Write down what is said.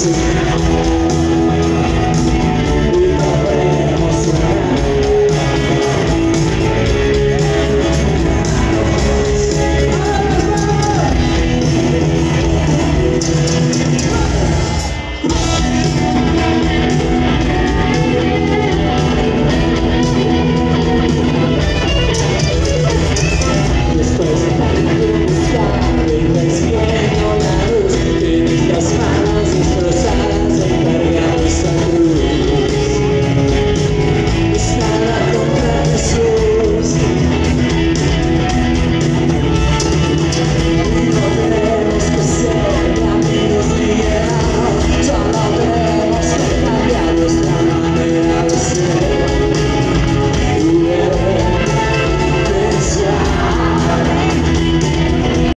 Jesus.